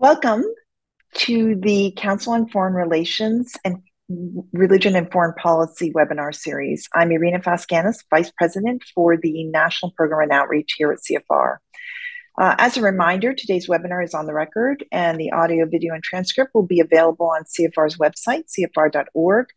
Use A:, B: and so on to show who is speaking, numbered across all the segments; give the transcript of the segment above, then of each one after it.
A: Welcome to the Council on Foreign Relations and Religion and Foreign Policy webinar series. I'm Irina Faskianos, Vice President for the National Program and Outreach here at CFR. Uh, as a reminder, today's webinar is on the record and the audio, video, and transcript will be available on CFR's website, cfr.org,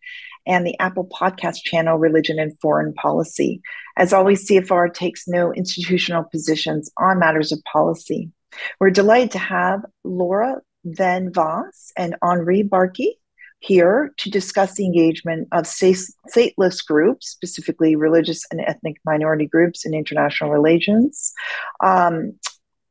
A: and the Apple Podcast channel, Religion and Foreign Policy. As always, CFR takes no institutional positions on matters of policy. We're delighted to have Laura van Waas and Henri Barkey here to discuss the engagement of stateless groups, specifically religious and ethnic minority groups in international relations. Um,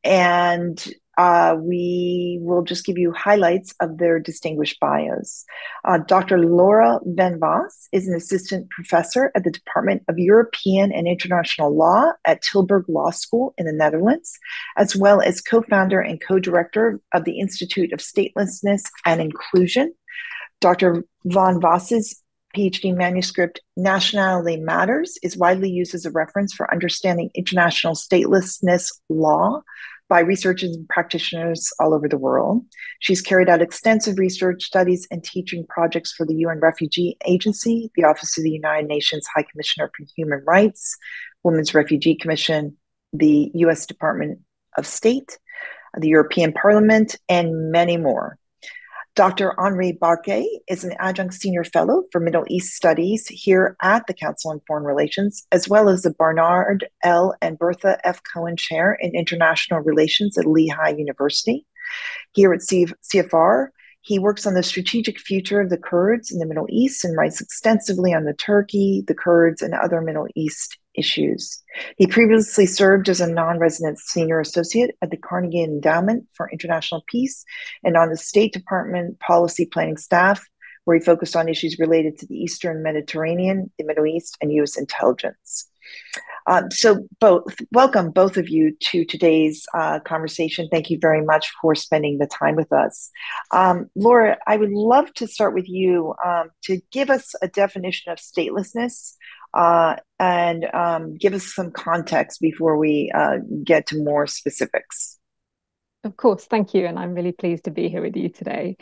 A: and uh, we will just give you highlights of their distinguished bios. Uh, Dr. Laura van Waas is an assistant professor at the Department of European and International Law at Tilburg Law School in the Netherlands, as well as co founder and co director of the Institute of Statelessness and Inclusion. Dr. van Waas's PhD manuscript, Nationality Matters, is widely used as a reference for understanding international statelessness law by researchers and practitioners all over the world. She's carried out extensive research studies and teaching projects for the UN Refugee Agency, the Office of the United Nations High Commissioner for Human Rights, Women's Refugee Commission, the US Department of State, the European Parliament, and many more. Dr. Henri Barkey is an adjunct senior fellow for Middle East Studies here at the Council on Foreign Relations, as well as the Bernard L. and Bertha F. Cohen Chair in International Relations at Lehigh University. Here at CFR, he works on the strategic future of the Kurds in the Middle East and writes extensively on the Turkey, the Kurds, and other Middle East issues. He previously served as a non resident senior associate at the Carnegie Endowment for International Peace and on the State Department policy planning staff, where he focused on issues related to the Eastern Mediterranean, the Middle East, and U.S. intelligence. Um, so, both welcome both of you to today's uh, conversation. Thank you very much for spending the time with us. Um, Laura, I would love to start with you um, to give us a definition of statelessness uh, and um, give us some context before we uh, get to more specifics.
B: Of course, thank you. And I'm really pleased to be here with you today.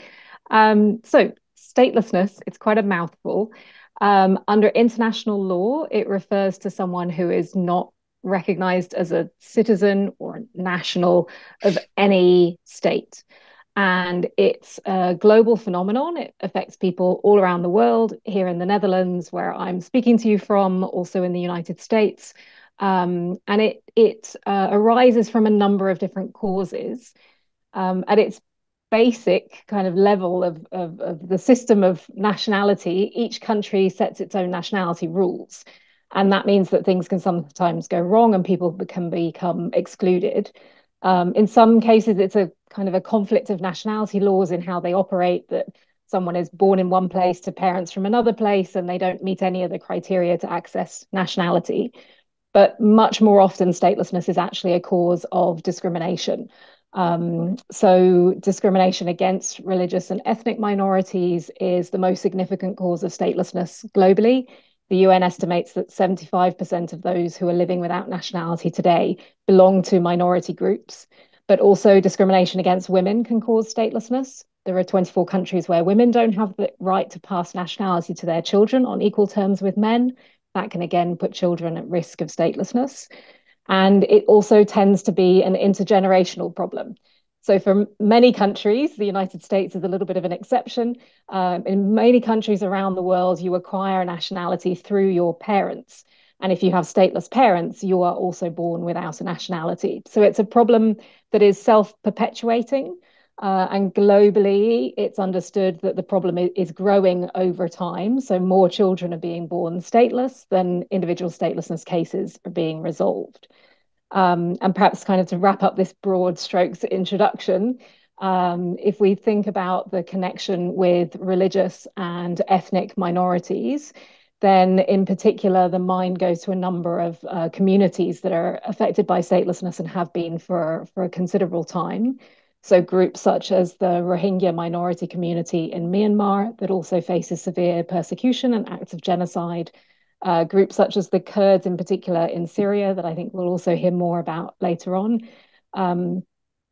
B: Um, so, statelessness, it's quite a mouthful. Um, under international law, it refers to someone who is not recognized as a citizen or a national of any state and it's a global phenomenon. It affects people all around the world, here in the Netherlands, where I'm speaking to you from, also in the United States. Um, and it, it uh, arises from a number of different causes. Um, at its basic kind of level of, of, of the system of nationality, each country sets its own nationality rules. And that means that things can sometimes go wrong and people can become excluded. Um, in some cases, it's a kind of a conflict of nationality laws in how they operate that someone is born in one place to parents from another place and they don't meet any of the criteria to access nationality. But much more often, statelessness is actually a cause of discrimination. Um, so, discrimination against religious and ethnic minorities is the most significant cause of statelessness globally. The UN estimates that 75% of those who are living without nationality today belong to minority groups, but also discrimination against women can cause statelessness. There are 24 countries where women don't have the right to pass nationality to their children on equal terms with men. That can again put children at risk of statelessness. And it also tends to be an intergenerational problem. So, for many countries, the United States is a little bit of an exception. Um, in many countries around the world, you acquire nationality through your parents. And if you have stateless parents, you are also born without a nationality. So, it's a problem that is self perpetuating. Uh, and globally, it's understood that the problem is growing over time. So, more children are being born stateless than individual statelessness cases are being resolved. Um, and perhaps kind of to wrap up this broad strokes introduction, um, if we think about the connection with religious and ethnic minorities, then in particular, the mind goes to a number of uh, communities that are affected by statelessness and have been for, for a considerable time. So groups such as the Rohingya minority community in Myanmar that also faces severe persecution and acts of genocide, uh, groups such as the Kurds in particular in Syria that I think we'll also hear more about later on. Um,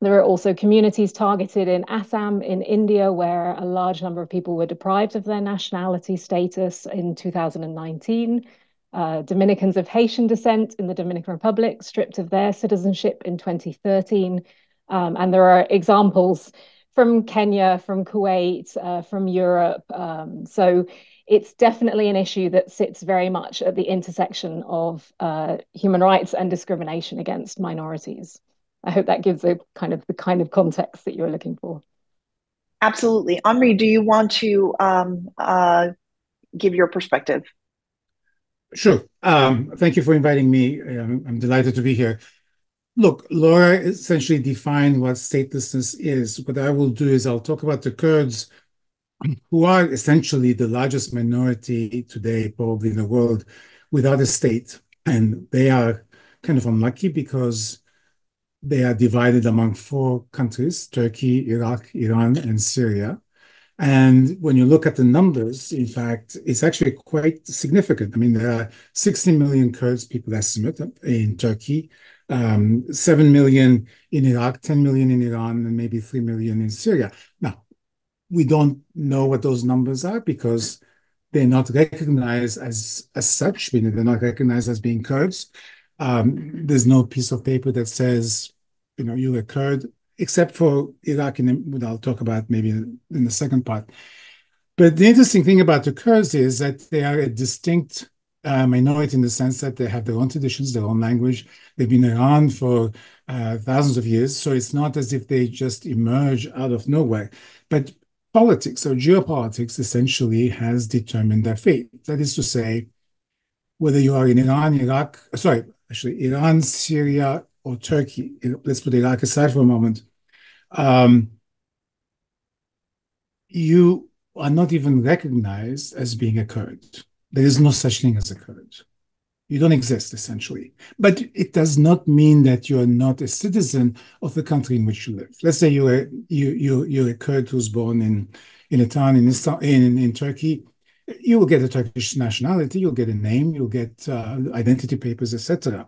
B: There are also communities targeted in Assam in India, where a large number of people were deprived of their nationality status in 2019. Uh, Dominicans of Haitian descent in the Dominican Republic stripped of their citizenship in 2013. Um, and there are examples from Kenya, from Kuwait, uh, from Europe. Um, so it's definitely an issue that sits very much at the intersection of uh, human rights and discrimination against minorities. I hope that gives a kind of the kind of context that you're looking for.
A: Absolutely. Henri, do you want to um, uh, give your perspective?
C: Sure. Um, thank you for inviting me. Um, I'm delighted to be here. Look, Laura essentially defined what statelessness is. What I will do is I'll talk about the Kurds, who are essentially the largest minority today, probably in the world, without a state. And they are kind of unlucky because they are divided among four countries, Turkey, Iraq, Iran, and Syria. And when you look at the numbers, in fact, it's actually quite significant. I mean, there are 60 million Kurds, people estimate, in Turkey, um, 7 million in Iraq, 10 million in Iran, and maybe 3 million in Syria. Now, we don't know what those numbers are because they're not recognized as, as such, they're not recognized as being Kurds. Um, there's no piece of paper that says, you know, you're a Kurd, except for Iraq, and I'll talk about maybe in the second part. But the interesting thing about the Kurds is that they are a distinct uh, minority in the sense that they have their own traditions, their own language. They've been around for uh, thousands of years, so it's not as if they just emerge out of nowhere. But politics or geopolitics essentially has determined their fate. That is to say, whether you are in Iran, Iraq, sorry, actually Iran, Syria, or Turkey, let's put Iraq aside for a moment, um, you are not even recognized as being a Kurd. There is no such thing as a Kurd. You don't exist, essentially. But it does not mean that you are not a citizen of the country in which you live. Let's say you're, you, you, you're a Kurd who's born in, in a town in, in, in Turkey you will get a Turkish nationality, you'll get a name, you'll get uh, identity papers, etc.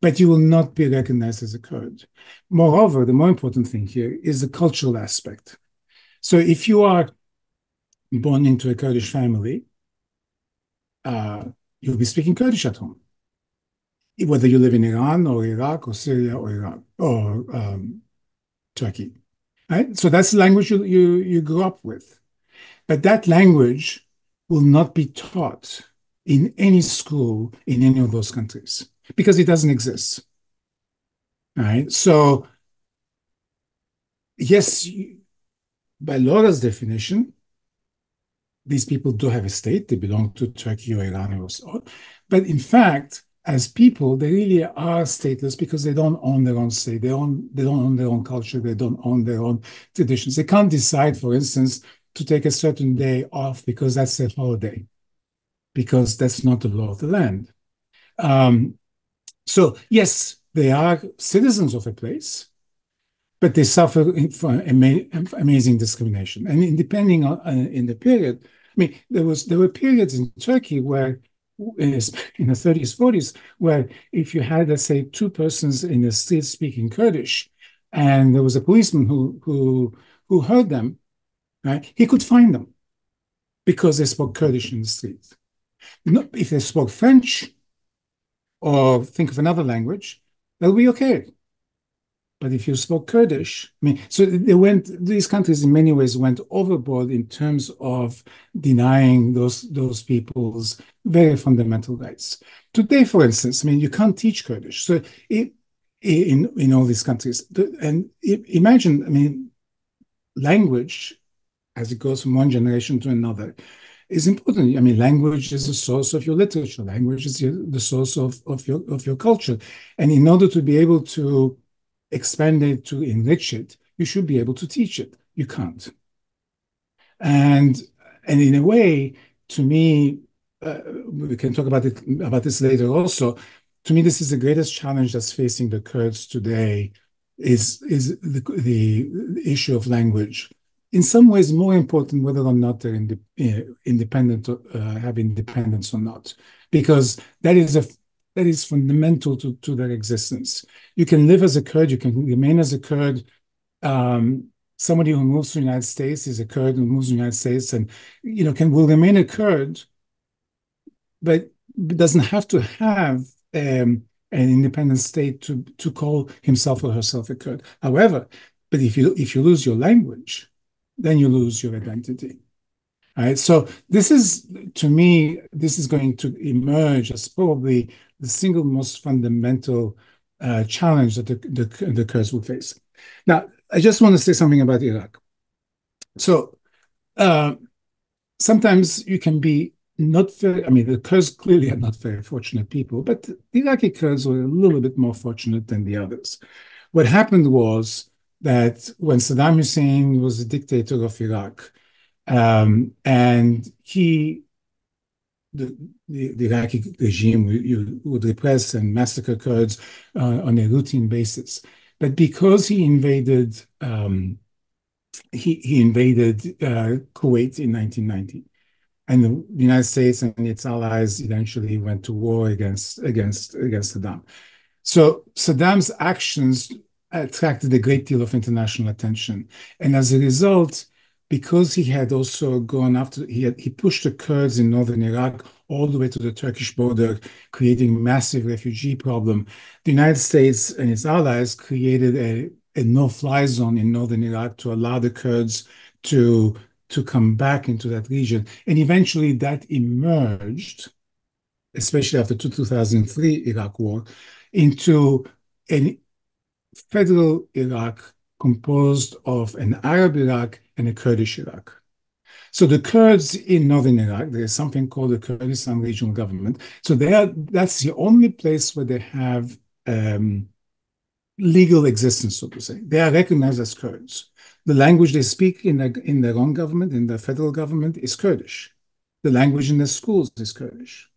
C: But you will not be recognized as a Kurd. Moreover, the more important thing here is the cultural aspect. So if you are born into a Kurdish family, uh, you'll be speaking Kurdish at home, whether you live in Iran or Iraq or Syria or Iran or um, Turkey. Right? So that's the language you, you, you grew up with. But that language will not be taught in any school in any of those countries because it doesn't exist. Right. So, yes, by Laura's definition, these people do have a state. They belong to Turkey or Iran or so. But in fact, as people, they really are stateless because they don't own their own state. They own they don't own their own culture. They don't own their own traditions. They can't decide, for instance, to take a certain day off because that's a holiday, because that's not the law of the land. Um, so, yes, they are citizens of a place, but they suffer from amazing discrimination. And depending on uh, in the period, mean, there was there were periods in Turkey where in the 30s, 40s, where if you had, let's say, two persons in the street speaking Kurdish, and there was a policeman who who who heard them, right? He could find them because they spoke Kurdish in the streets. If they spoke French or think of another language, they'll be okay. But if you spoke Kurdish, I mean, so they went, these countries in many ways went overboard in terms of denying those, those people's very fundamental rights. Today, for instance, I mean, you can't teach Kurdish. So it, in, in all these countries, and imagine, I mean, language as it goes from one generation to another is important. I mean, language is the source of your literature. Language is the source of, of your of your culture. And in order to be able to expand it, to enrich it, you should be able to teach it. You can't. And and in a way, to me, uh, we can talk about it about this later also. To me, this is the greatest challenge that's facing the Kurds today is is the, the issue of language in some ways more important whether or not they're independent, uh, have independence or not, because that is a that is fundamental to, to their existence. You can live as a Kurd, you can remain as a Kurd. Um, somebody who moves to the United States is a Kurd who moves to the United States and you know can will remain a Kurd, but doesn't have to have um, an independent state to to call himself or herself a Kurd. However, but if you if you lose your language, then you lose your identity. Right. So this is to me, this is going to emerge as probably the single most fundamental uh, challenge that the, the, the Kurds will face. Now, I just want to say something about Iraq. So uh, sometimes you can be not very, I mean, the Kurds clearly are not very fortunate people, but the Iraqi Kurds were a little bit more fortunate than the others. What happened was that when Saddam Hussein was the dictator of Iraq, um, and he, the, the, the, Iraqi regime you, would repress and massacre Kurds uh, on a routine basis. But because he invaded, um, he, he invaded uh, Kuwait in 1990, and the United States and its allies eventually went to war against against against Saddam. So Saddam's actions attracted a great deal of international attention, and as a result, because he had also gone after he had, he pushed the Kurds in northern Iraq all the way to the Turkish border, creating massive refugee problem. The United States and its allies created a, a no-fly zone in northern Iraq to allow the Kurds to to come back into that region, and eventually that emerged, especially after the 2003 Iraq War, into a federal Iraq composed of an Arab Iraq and a Kurdish Iraq. So the Kurds in northern Iraq, there is something called the Kurdistan Regional Government. So they are, that's the only place where they have um, legal existence, so to say. They are recognized as Kurds. The language they speak in their, in their own government, in the federal government, is Kurdish. The language in their schools is Kurdish.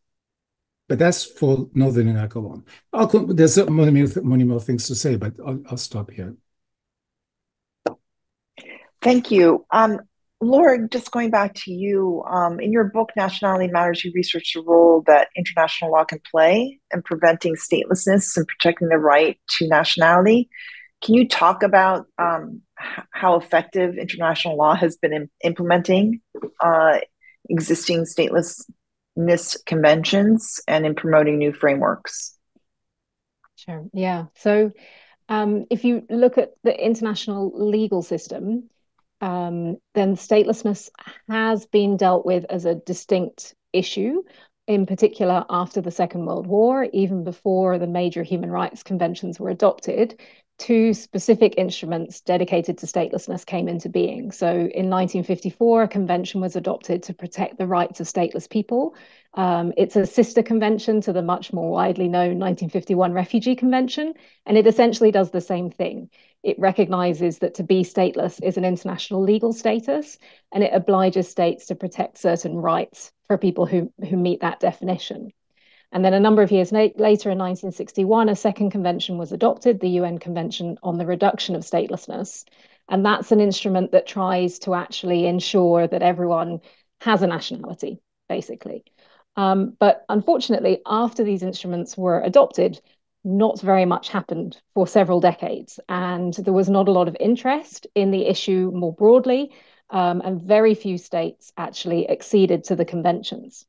C: But that's for northern Iraq alone. I'll, there's many, many more things to say, but I'll, I'll stop here.
A: Thank you. Um, Laura, just going back to you, um, in your book, Nationality Matters, you researched the role that international law can play in preventing statelessness and protecting the right to nationality. Can you talk about um, how effective international law has been in implementing uh, existing statelessness conventions and in promoting new frameworks?
B: Sure. Yeah. So um, if you look at the international legal system, um, then statelessness has been dealt with as a distinct issue, in particular after the Second World War, even before the major human rights conventions were adopted. Two specific instruments dedicated to statelessness came into being. So in 1954, a convention was adopted to protect the rights of stateless people. Um, it's a sister convention to the much more widely known 1951 Refugee Convention, and it essentially does the same thing it recognizes that to be stateless is an international legal status and it obliges states to protect certain rights for people who, who meet that definition. And then a number of years later, in 1961, a second convention was adopted, the UN Convention on the Reduction of Statelessness. And that's an instrument that tries to actually ensure that everyone has a nationality, basically. Um, but unfortunately, after these instruments were adopted, not very much happened for several decades, and there was not a lot of interest in the issue more broadly, um, and very few states actually acceded to the conventions.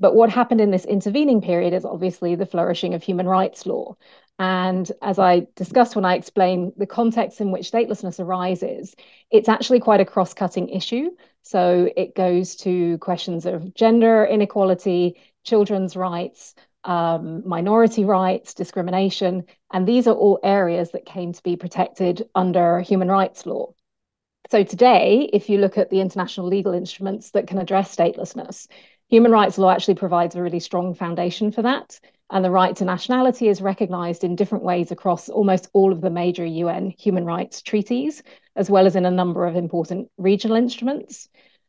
B: But what happened in this intervening period is obviously the flourishing of human rights law. And as I discussed when I explained the context in which statelessness arises, it's actually quite a cross cutting issue. So it goes to questions of gender inequality, children's rights, um, minority rights, discrimination, and these are all areas that came to be protected under human rights law. So today, if you look at the international legal instruments that can address statelessness, human rights law actually provides a really strong foundation for that. And the right to nationality is recognized in different ways across almost all of the major UN human rights treaties, as well as in a number of important regional instruments.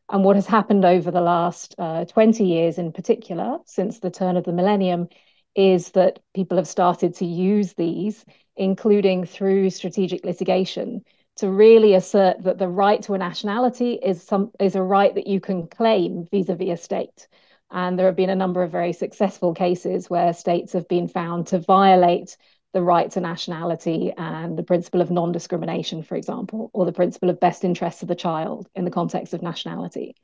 B: And what has happened over the last uh, 20 years, in particular, since the turn of the millennium, is that people have started to use these, including through strategic litigation, to really assert that the right to a nationality is some is a right that you can claim vis-a-vis a state. And there have been a number of very successful cases where states have been found to violate the right to nationality and the principle of non discrimination, for example, or the principle of best interests of the child in the context of nationality.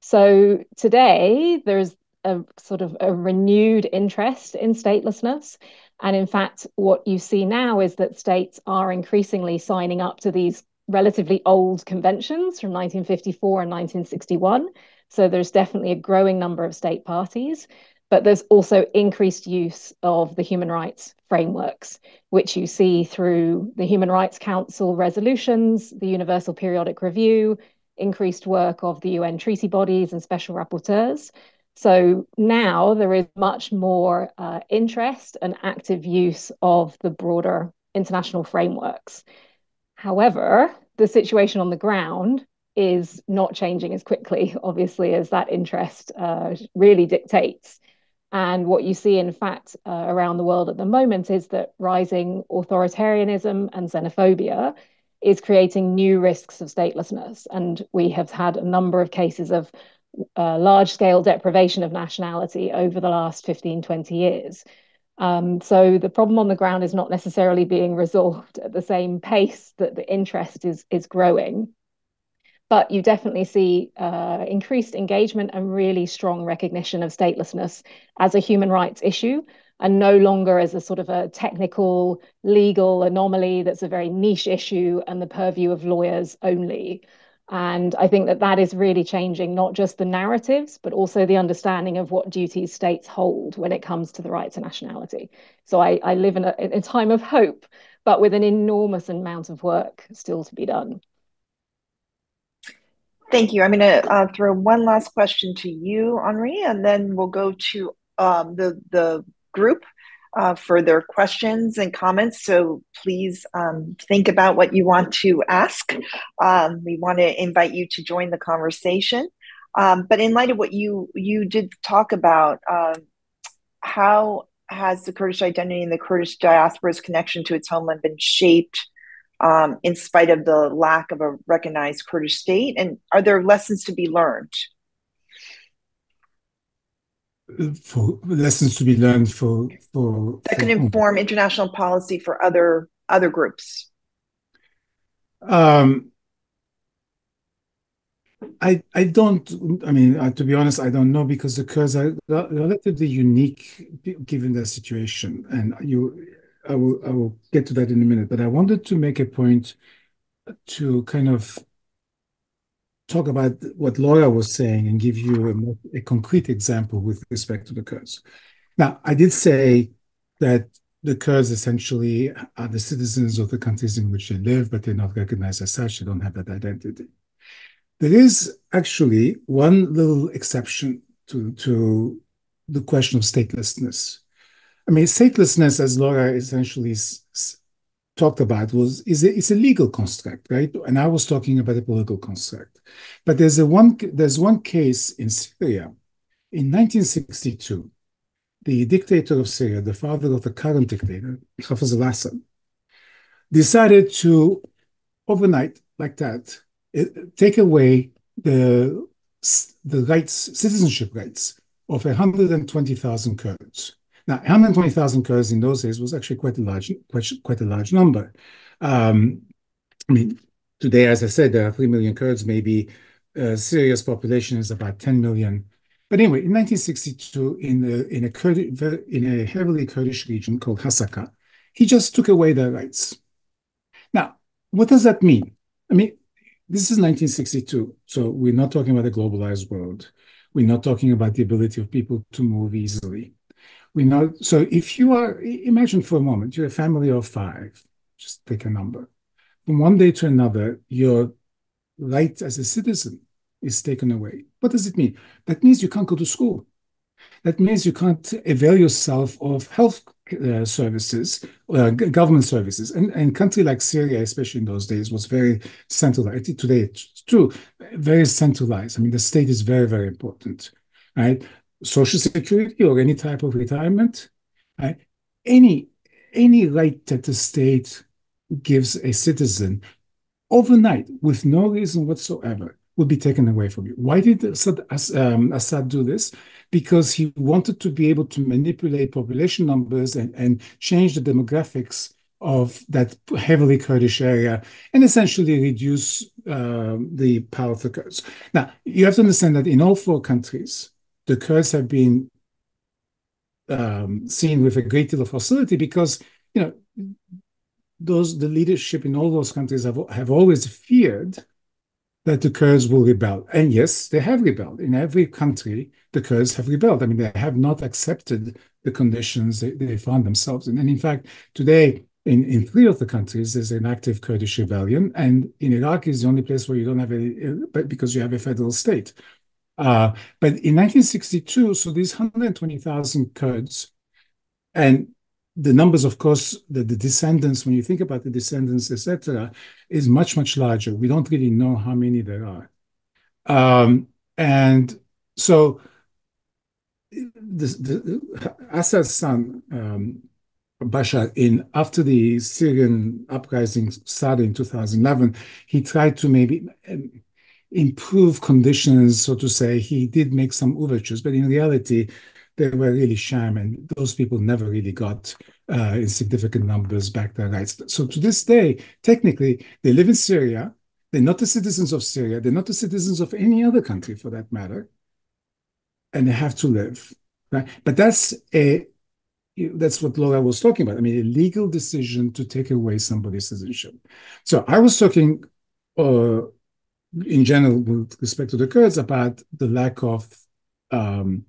B: So today, there's a sort of a renewed interest in statelessness. And in fact, what you see now is that states are increasingly signing up to these relatively old conventions from 1954 and 1961. So there's definitely a growing number of state parties, but there's also increased use of the human rights frameworks, which you see through the Human Rights Council resolutions, the Universal Periodic Review, increased work of the UN treaty bodies and special rapporteurs. So now there is much more uh, interest and active use of the broader international frameworks. However, the situation on the ground is not changing as quickly, obviously, as that interest uh, really dictates. And what you see, in fact, uh, around the world at the moment is that rising authoritarianism and xenophobia is creating new risks of statelessness. And we have had a number of cases of uh, large scale deprivation of nationality over the last 15, 20 years. Um, so the problem on the ground is not necessarily being resolved at the same pace that the interest is, is growing. But you definitely see uh, increased engagement and really strong recognition of statelessness as a human rights issue and no longer as a sort of a technical legal anomaly that's a very niche issue and the purview of lawyers only. And I think that that is really changing not just the narratives, but also the understanding of what duties states hold when it comes to the right to nationality. So I, I live in a, in a time of hope, but with an enormous amount of work still to be done.
A: Thank you. I'm going to uh, throw one last question to you, Henri, and then we'll go to um, the the group uh, for their questions and comments. So please um, think about what you want to ask. Um, we want to invite you to join the conversation. Um, but in light of what you you did talk about, um, how has the Kurdish identity and the Kurdish diaspora's connection to its homeland been shaped um, in spite of the lack of a recognized Kurdish state? And are there lessons to be learned?
C: For lessons to be learned for for
A: that can inform international policy for other other groups.
C: Um I I don't I mean uh, to be honest I don't know because the Kurds are relatively unique given their situation. And you I will I will get to that in a minute. But I wanted to make a point to kind of talk about what Laura was saying and give you a, a concrete example with respect to the Kurds. Now, I did say that the Kurds essentially are the citizens of the countries in which they live, but they're not recognized as such. They don't have that identity. There is actually one little exception to, to the question of statelessness. I mean, statelessness, as Laura essentially talked about was is a, it's a legal construct, right? And I was talking about a political construct. But there's a one there's one case in Syria in 1962. The dictator of Syria, the father of the current dictator, Hafez al-Assad, decided to overnight, like that, take away the the rights, citizenship rights of 120,000 Kurds. Now, 120,000 Kurds in those days was actually quite a large, quite, quite a large number. Um, I mean, today, as I said, there are 3 million Kurds. Maybe uh, Syria's population is about 10 million. But anyway, in 1962, in a, in a, in a heavily Kurdish region called Hasaka, he just took away their rights. Now, what does that mean? I mean, this is 1962, so we're not talking about a globalized world. We're not talking about the ability of people to move easily we know. So if you are, imagine for a moment, you're a family of five, just pick a number. From one day to another, your right as a citizen is taken away. What does it mean? That means you can't go to school. That means you can't avail yourself of health uh, services, uh, government services. And, and country like Syria, especially in those days, was very centralized. Today, it's true, very centralized. I mean, the state is very, very important, right? social security or any type of retirement, right? any any right that the state gives a citizen overnight with no reason whatsoever would be taken away from you. Why did Assad, um, Assad do this? Because he wanted to be able to manipulate population numbers and, and change the demographics of that heavily Kurdish area and essentially reduce uh, the power of the Kurds. Now, you have to understand that in all four countries, the Kurds have been um, seen with a great deal of hostility because, you know, those the leadership in all those countries have, have always feared that the Kurds will rebel. And yes, they have rebelled. In every country, the Kurds have rebelled. I mean, they have not accepted the conditions they, they found themselves in. And in fact, today, in, in three of the countries, there's an active Kurdish rebellion. And in Iraq is the only place where you don't have any, but because you have a federal state. Uh, but in 1962, so these 120,000 Kurds, and the numbers, of course, the, the descendants, when you think about the descendants, etc., is much, much larger. We don't really know how many there are. Um, and so the, the, Assad's son, um, Bashar, in after the Syrian uprising started in 2011, he tried to maybe um, improve conditions, so to say. He did make some overtures, but in reality, they were really sham, and those people never really got uh, in significant numbers back their rights. So to this day, technically, they live in Syria. They're not the citizens of Syria. They're not the citizens of any other country, for that matter, and they have to live. Right? But that's a that's what Laura was talking about. I mean, a legal decision to take away somebody's citizenship. So I was talking, uh, in general, with respect to the Kurds, about the lack of um,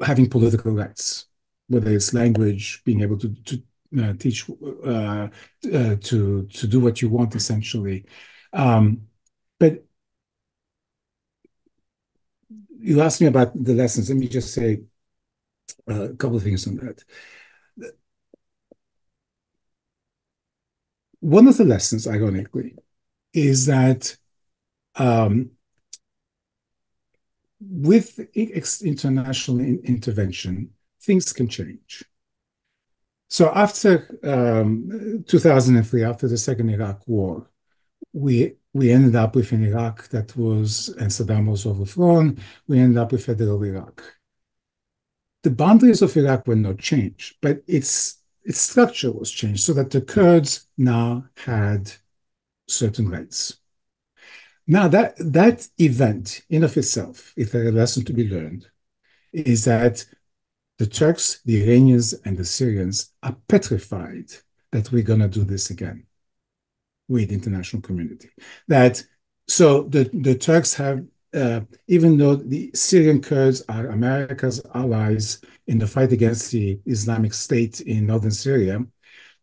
C: having political rights, whether it's language, being able to, to uh, teach, uh, uh, to to do what you want, essentially. Um, but you asked me about the lessons. Let me just say a couple of things on that. One of the lessons, ironically, is that um, with international intervention, things can change. So after um, 2003, after the second Iraq war, we we ended up with an Iraq that was, and Saddam was overthrown. We ended up with federal Iraq. The boundaries of Iraq were not changed, but its its structure was changed so that the Kurds now had certain rights. Now, that, that event in of itself, if a lesson to be learned, is that the Turks, the Iranians, and the Syrians are petrified that we're going to do this again with the international community. That so the, the Turks have, uh, even though the Syrian Kurds are America's allies in the fight against the Islamic State in northern Syria,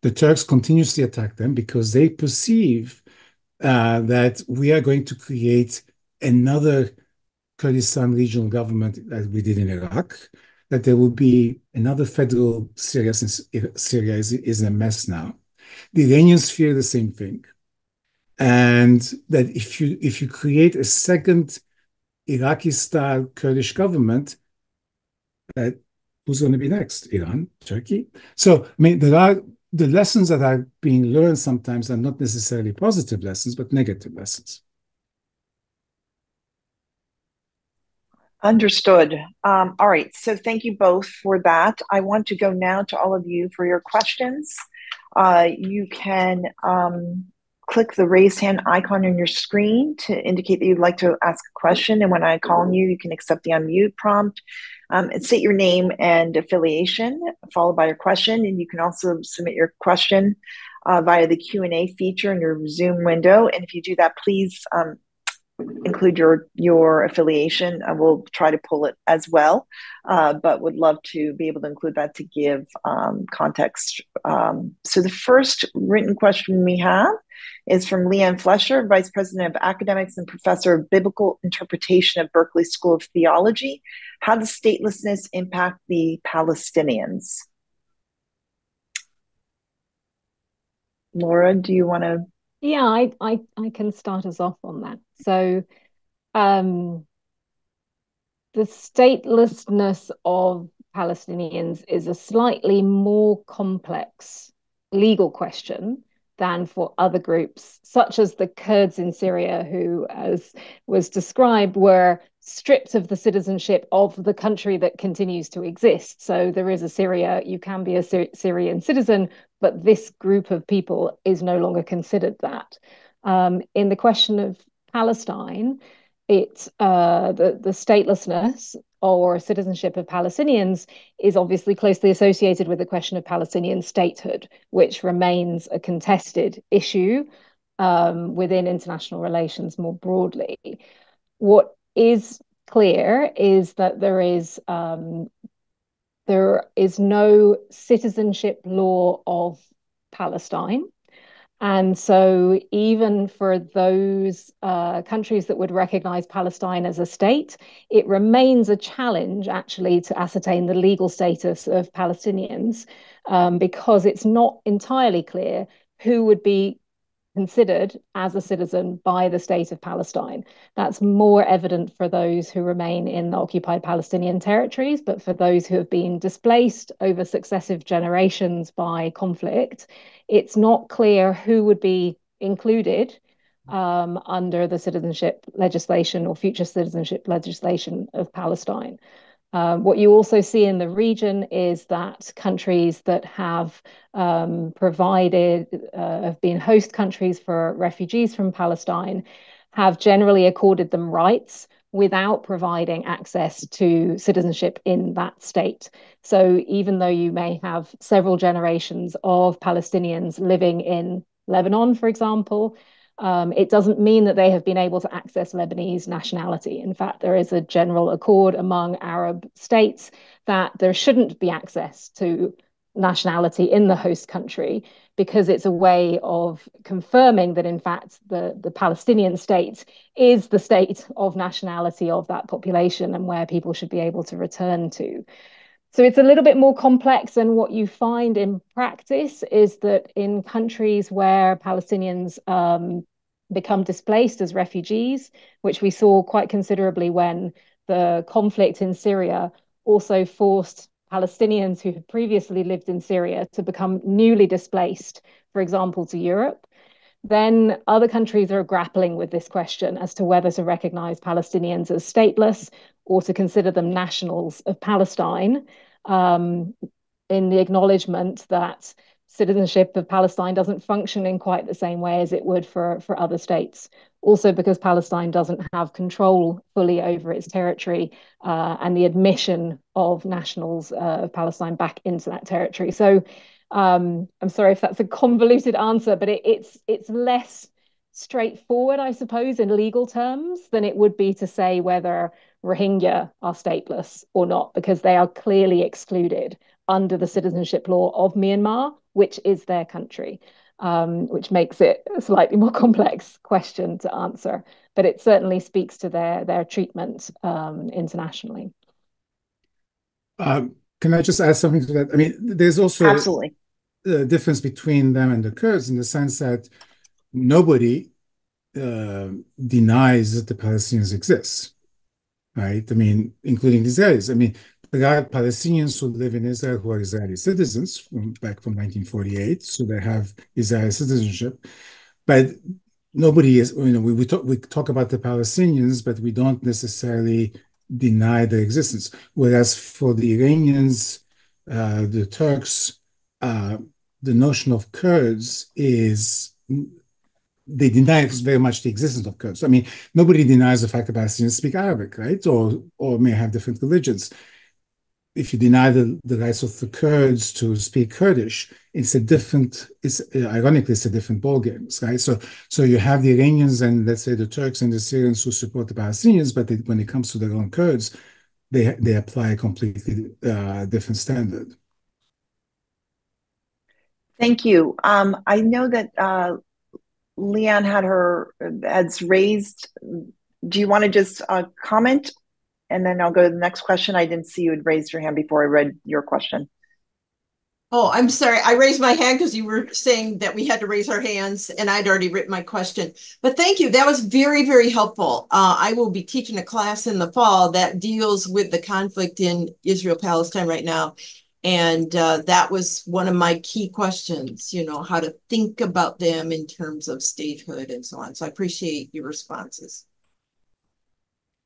C: the Turks continuously attack them because they perceive uh, that we are going to create another Kurdistan regional government as we did in Iraq, that there will be another federal Syria since Syria is, is a mess now. The Iranians fear the same thing. And that if you if you create a second Iraqi-style Kurdish government, that who's going to be next? Iran, Turkey. So I mean, there are the lessons that are being learned sometimes are not necessarily positive lessons, but negative lessons.
A: Understood. Um, all right. So thank you both for that. I want to go now to all of you for your questions. Uh, you can um, click the raise hand icon on your screen to indicate that you'd like to ask a question. And when I call on you, you can accept the unmute prompt um, and state your name and affiliation, followed by your question. And you can also submit your question uh, via the Q&A feature in your Zoom window. And if you do that, please um, include your your affiliation. I will try to pull it as well, uh, but would love to be able to include that to give um, context. Um, so the first written question we have is from LeAnn Flesher, Vice President of Academics and Professor of Biblical Interpretation at Berkeley School of Theology. How does statelessness impact the Palestinians? Laura, do you want to?
B: Yeah, I, I, I can start us off on that. So, um, the statelessness of Palestinians is a slightly more complex legal question than for other groups, such as the Kurds in Syria, who, as was described, were stripped of the citizenship of the country that continues to exist. So there is a Syria, you can be a Sy Syrian citizen, but this group of people is no longer considered that. Um, in the question of Palestine, it uh, the the statelessness or citizenship of Palestinians is obviously closely associated with the question of Palestinian statehood, which remains a contested issue um, within international relations more broadly. What is clear is that there is um, there is no citizenship law of Palestine. And so, even for those uh, countries that would recognize Palestine as a state, it remains a challenge actually to ascertain the legal status of Palestinians um, because it's not entirely clear who would be considered as a citizen by the state of Palestine. That's more evident for those who remain in the occupied Palestinian territories, but for those who have been displaced over successive generations by conflict, it's not clear who would be included um, under the citizenship legislation or future citizenship legislation of Palestine. Um, what you also see in the region is that countries that have um, provided, uh, have been host countries for refugees from Palestine, have generally accorded them rights without providing access to citizenship in that state. So even though you may have several generations of Palestinians living in Lebanon, for example, um, it doesn't mean that they have been able to access Lebanese nationality. In fact, there is a general accord among Arab states that there shouldn't be access to nationality in the host country because it's a way of confirming that in fact the, the Palestinian state is the state of nationality of that population and where people should be able to return to. So it's a little bit more complex, and what you find in practice is that in countries where Palestinians um, become displaced as refugees, which we saw quite considerably when the conflict in Syria also forced Palestinians who had previously lived in Syria to become newly displaced, for example, to Europe. Then other countries are grappling with this question as to whether to recognize Palestinians as stateless or to consider them nationals of Palestine um, in the acknowledgement that citizenship of Palestine doesn't function in quite the same way as it would for, for other states. Also, because Palestine doesn't have control fully over its territory uh, and the admission of nationals uh, of Palestine back into that territory. So, um, I'm sorry if that's a convoluted answer, but it, it's it's less straightforward, I suppose, in legal terms than it would be to say whether Rohingya are stateless or not, because they are clearly excluded under the citizenship law of Myanmar, which is their country, um, which makes it a slightly more complex question to answer. But it certainly speaks to their their treatment um, internationally.
C: Um, can I just add something to that? I mean, there's also
A: absolutely
C: a difference between them and the Kurds in the sense that nobody uh, denies that the Palestinians exist right? I mean, including Israelis. I mean, there are Palestinians who live in Israel who are Israeli citizens from back from 1948, so they have Israeli citizenship. But nobody is, you know, we, we talk we talk about the Palestinians, but we don't necessarily deny their existence. Whereas for the Iranians, uh, the Turks, uh, the notion of Kurds is they deny very much the existence of Kurds. I mean, nobody denies the fact that Palestinians speak Arabic, right? Or or may have different religions. If you deny the, the rights of the Kurds to speak Kurdish, it's a different. It's uh, ironically it's a different ballgame, right? So so you have the Iranians and let's say the Turks and the Syrians who support the Palestinians, but they, when it comes to their own Kurds, they they apply a completely uh, different standard.
A: Thank you. Um, I know that uh, LeAnn had her heads raised. Do you want to just uh, comment? And then I'll go to the next question. I didn't see you had raised your hand before I read your question.
D: Oh, I'm sorry. I raised my hand because you were saying that we had to raise our hands and I'd already written my question. But thank you. That was very, very helpful. Uh, I will be teaching a class in the fall that deals with the conflict in Israel Palestine right now. And uh, that was one of my key questions, you know, how to think about them in terms of statehood and so on. So I appreciate your responses.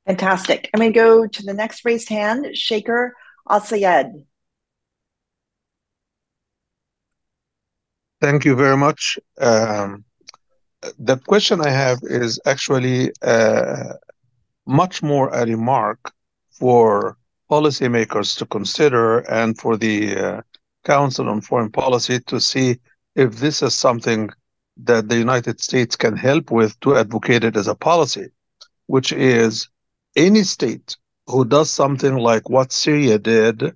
A: Fantastic. I'm going to go to the next raised hand, Shaker Al Sayed.
E: Thank you very much. Um, the question I have is actually uh, much more a remark for policymakers to consider and for the uh, Council on Foreign Policy to see if this is something that the United States can help with to advocate it as a policy, which is any state who does something like what Syria did,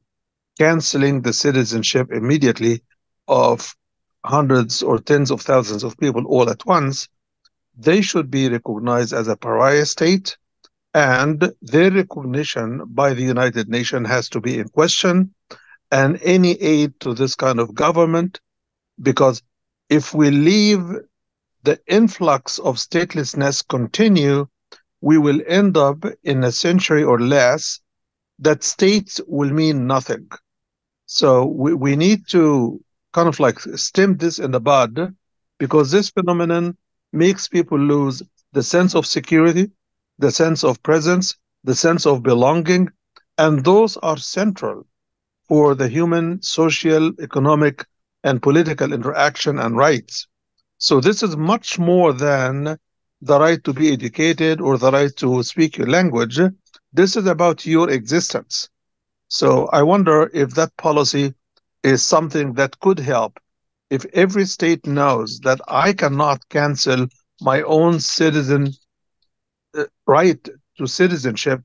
E: canceling the citizenship immediately of hundreds or tens of thousands of people all at once, they should be recognized as a pariah state, and their recognition by the United Nations has to be in question, and any aid to this kind of government, because if we leave the influx of statelessness continue, we will end up in a century or less that states will mean nothing. So we, we need to kind of like stem this in the bud because this phenomenon makes people lose the sense of security, the sense of presence, the sense of belonging, and those are central for the human, social, economic, and political interaction and rights. So this is much more than the right to be educated or the right to speak your language. This is about your existence. So I wonder if that policy is something that could help if every state knows that I cannot cancel my own citizen right to citizenship,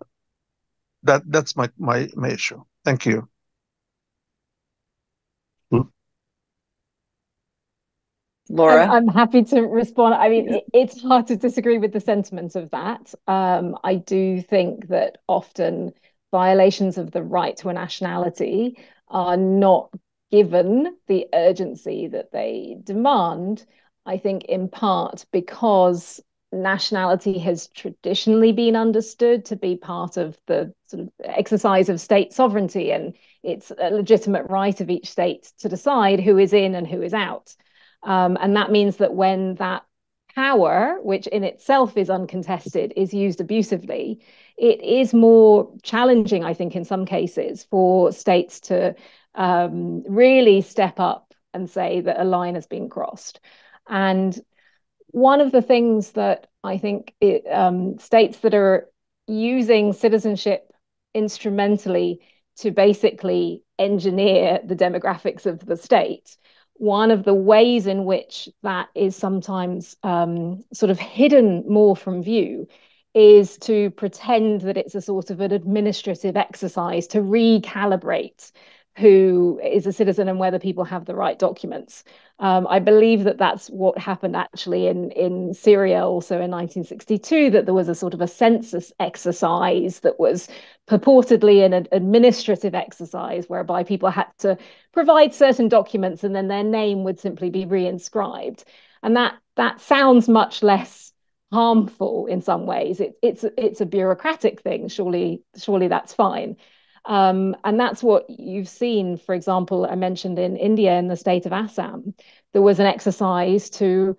E: that that's my, my, my issue. Thank you.
A: Laura?
B: I'm, I'm, happy to respond. I mean, it, it's hard to disagree with the sentiment of that. Um, I do think that often violations of the right to a nationality are not given the urgency that they demand, I think in part because nationality has traditionally been understood to be part of the sort of exercise of state sovereignty and it's a legitimate right of each state to decide who is in and who is out. Um, and that means that when that power, which in itself is uncontested, is used abusively, it is more challenging, I think, in some cases for states to um, really step up and say that a line has been crossed. And one of the things that I think it, um, states that are using citizenship instrumentally to basically engineer the demographics of the state, one of the ways in which that is sometimes um, sort of hidden more from view is to pretend that it's a sort of an administrative exercise to recalibrate who is a citizen and whether people have the right documents. Um, I believe that that's what happened actually in, in Syria also in 1962, that there was a sort of a census exercise that was purportedly an administrative exercise whereby people had to provide certain documents and then their name would simply be reinscribed. And that that sounds much less harmful in some ways. It, it's it's a bureaucratic thing. Surely surely that's fine. Um, and that's what you've seen, for example, I mentioned in India, in the state of Assam, there was an exercise to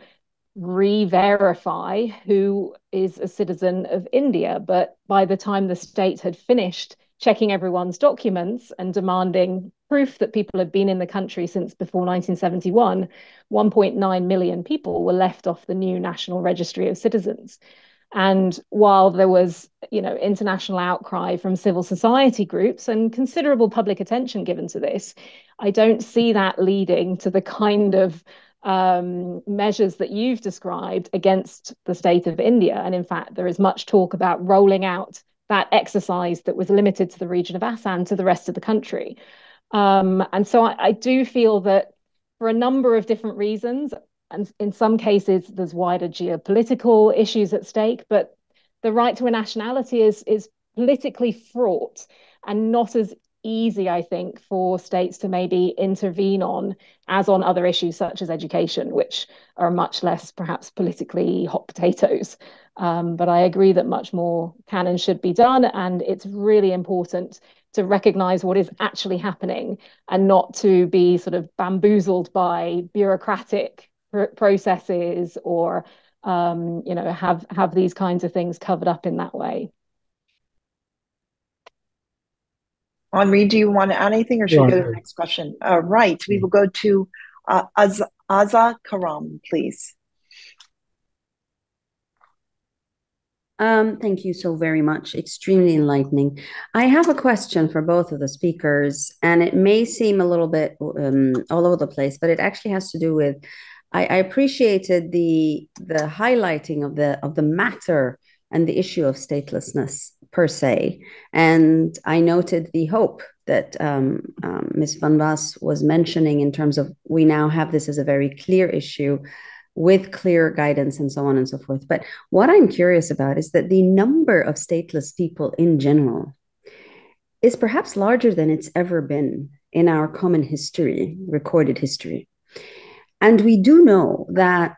B: re verify who is a citizen of India. But by the time the state had finished checking everyone's documents and demanding proof that people had been in the country since before 1971, 1.9 million people were left off the new National Registry of Citizens. And while there was, you know, international outcry from civil society groups and considerable public attention given to this, I don't see that leading to the kind of um, measures that you've described against the state of India. And in fact, there is much talk about rolling out that exercise that was limited to the region of Assam to the rest of the country. Um, and so I, I do feel that for a number of different reasons, and in some cases there's wider geopolitical issues at stake but the right to a nationality is is politically fraught and not as easy i think for states to maybe intervene on as on other issues such as education which are much less perhaps politically hot potatoes. Um, but i agree that much more can and should be done. And it's really important to recognize what is actually happening and not to be sort of bamboozled by bureaucratic pr processes or um, you know have have these kinds of things covered up in that way.
A: Henri, do you want to add anything or should we go to the next question? Uh, right, we will go to uh, Az Azza Karam, please.
F: Um, thank you so very much. Extremely enlightening. I have a question for both of the speakers, and it may seem a little bit um, all over the place, but it actually has to do with. I, I appreciated the the highlighting of the of the matter and the issue of statelessness per se, and I noted the hope that um, um, Ms. Van Waas was mentioning in terms of we now have this as a very clear issue with clear guidance and so on and so forth. But what I'm curious about is that the number of stateless people in general is perhaps larger than it's ever been in our common history, recorded history. And we do know that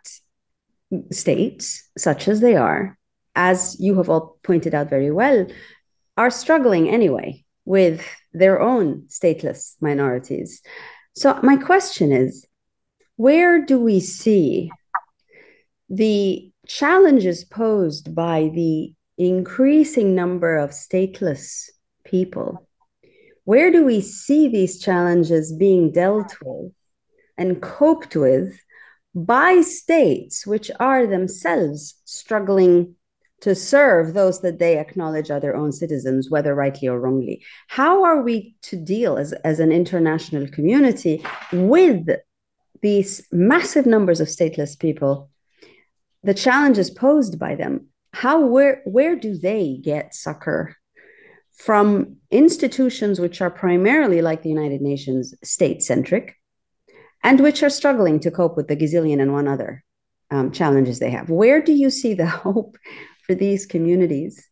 F: states, such as they are, as you have all pointed out very well, are struggling anyway with their own stateless minorities. So, my question is where do we see the challenges posed by the increasing number of stateless people, where do we see these challenges being dealt with and coped with by states which are themselves struggling to serve those that they acknowledge are their own citizens, whether rightly or wrongly? How are we to deal as, as an international community with these massive numbers of stateless people the challenges posed by them how where where do they get succor from institutions which are primarily like the united nations state centric and which are struggling to cope with the gazillion and one other um, challenges they have where do you see the hope for these communities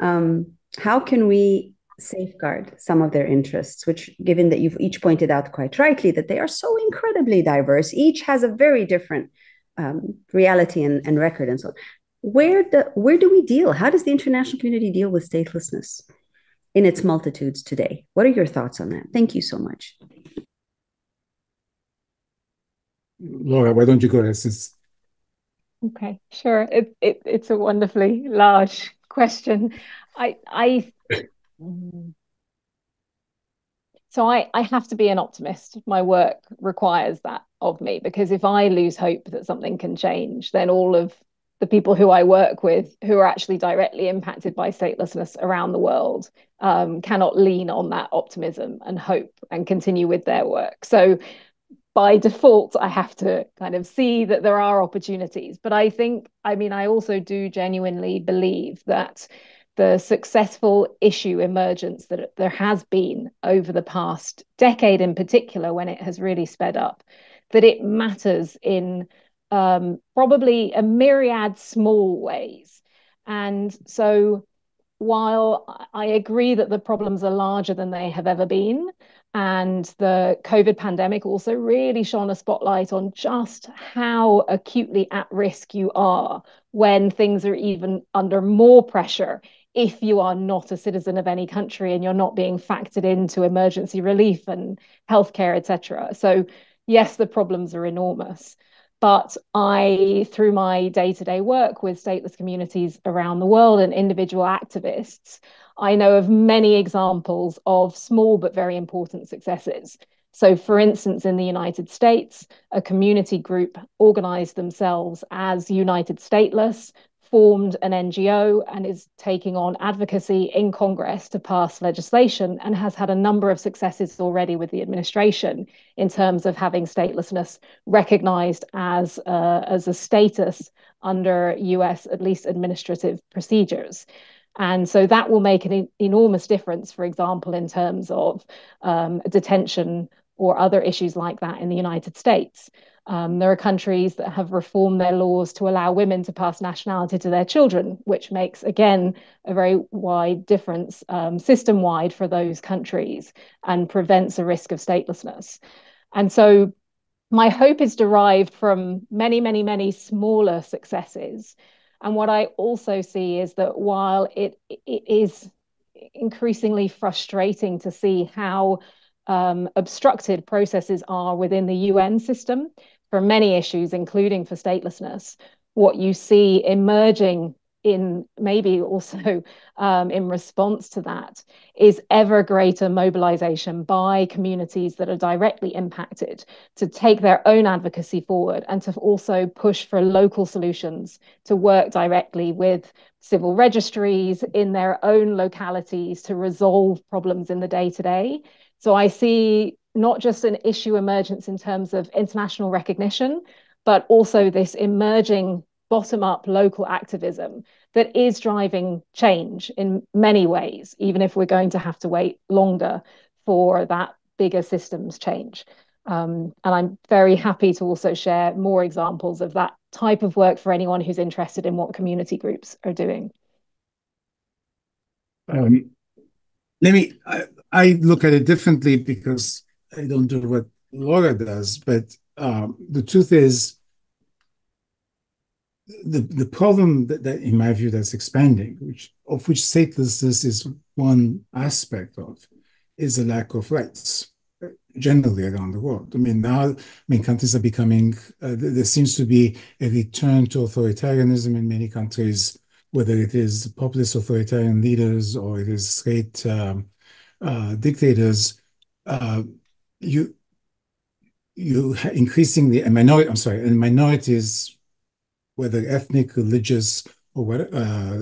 F: um, how can we safeguard some of their interests which given that you've each pointed out quite rightly that they are so incredibly diverse each has a very different um, reality and, and record and so on. Where do, where do we deal? How does the international community deal with statelessness in its multitudes today? What are your thoughts on that? Thank you so much.
C: Laura, why don't you go ahead since
B: Okay, sure. It, it it's a wonderfully large question. I I so I, I have to be an optimist. My work requires that of me because if I lose hope that something can change, then all of the people who I work with who are actually directly impacted by statelessness around the world um, cannot lean on that optimism and hope and continue with their work. So by default, I have to kind of see that there are opportunities. But I think, I mean, I also do genuinely believe that the successful issue emergence that there has been over the past decade in particular when it has really sped up that it matters in um, probably a myriad small ways and so while i agree that the problems are larger than they have ever been and the covid pandemic also really shone a spotlight on just how acutely at risk you are when things are even under more pressure if you are not a citizen of any country and you're not being factored into emergency relief and healthcare, etc. So, yes, the problems are enormous. But I, through my day to day work with stateless communities around the world and individual activists, I know of many examples of small but very important successes. So, for instance, in the United States, a community group organized themselves as United Stateless formed an NGO and is taking on advocacy in Congress to pass legislation and has had a number of successes already with the administration in terms of having statelessness recognized as, uh, as a status under US, at least administrative procedures. And so that will make an enormous difference, for example, in terms of um, detention or other issues like that in the United States. Um, there are countries that have reformed their laws to allow women to pass nationality to their children, which makes, again, a very wide difference um, system wide for those countries and prevents a risk of statelessness. And so my hope is derived from many, many, many smaller successes. And what I also see is that while it, it is increasingly frustrating to see how um, obstructed processes are within the UN system for many issues, including for statelessness. What you see emerging in maybe also um, in response to that is ever greater mobilization by communities that are directly impacted to take their own advocacy forward and to also push for local solutions to work directly with civil registries in their own localities to resolve problems in the day to day. So I see not just an issue emergence in terms of international recognition, but also this emerging bottom up local activism that is driving change in many ways, even if we're going to have to wait longer for that bigger systems change. Um, and I'm very happy to also share more examples of that type of work for anyone who's interested in what community groups are doing.
C: Um, let me, I, I, look at it differently because I don't do what Laura does, but um, the truth is the the problem that, that, in my view that's expanding, which of which statelessness is one aspect of, is a lack of rights generally around the world. I mean, now, I mean, countries are becoming. Uh, there seems to be a return to authoritarianism in many countries, whether it is populist authoritarian leaders or it is state um, uh, dictators. Uh, you you increasingly a minority. I'm sorry, and minorities whether ethnic, religious, or what, uh,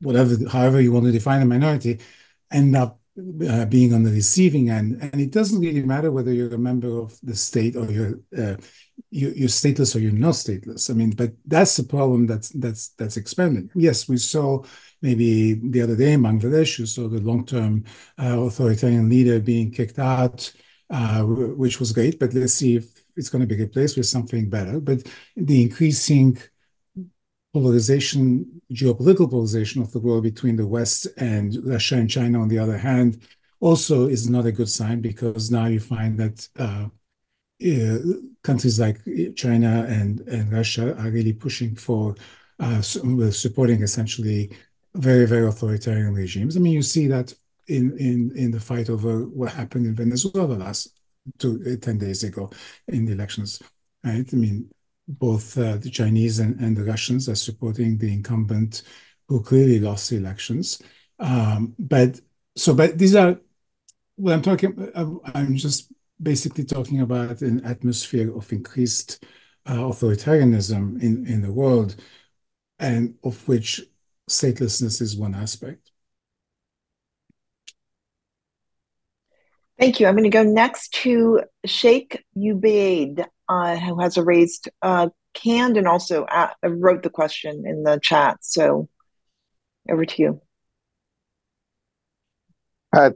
C: whatever, however you want to define a minority, end up uh, being on the receiving end. And it doesn't really matter whether you're a member of the state or you're uh, you, you're stateless or you're not stateless. I mean, but that's the problem that's that's that's expanding. Yes, we saw maybe the other day in Bangladesh, you saw the long-term uh, authoritarian leader being kicked out, uh, which was great. But let's see if it's going to be replaced with something better. But the increasing polarization, geopolitical polarization of the world between the West and Russia and China, on the other hand, also is not a good sign because now you find that uh, uh, countries like China and, and Russia are really pushing for uh, supporting essentially very, very authoritarian regimes. I mean, you see that in, in, in the fight over what happened in Venezuela last two, 10 days ago in the elections, right? I mean, both uh, the Chinese and, and the Russians are supporting the incumbent who clearly lost the elections. Um, but so, but these are what I'm talking. Uh, I'm just basically talking about an atmosphere of increased uh, authoritarianism in in the world, and of which statelessness is one aspect.
A: Thank you. I'm going to go next to Sheikh Ubaid uh, who has a raised uh, hand and also uh, wrote the question in the chat. So over to you.
E: Th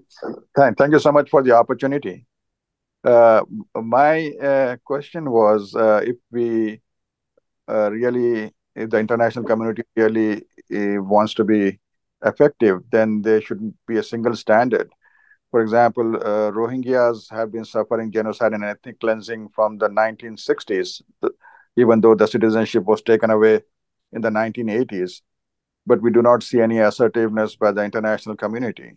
E: thank you so much for the opportunity. Uh, my uh, question was uh, if we uh, really, if the international community really wants to be effective, then there shouldn't be a single standard for example, uh, Rohingyas have been suffering genocide and ethnic cleansing from the 1960s, even though the citizenship was taken away in the 1980s. But we do not see any assertiveness by the international community.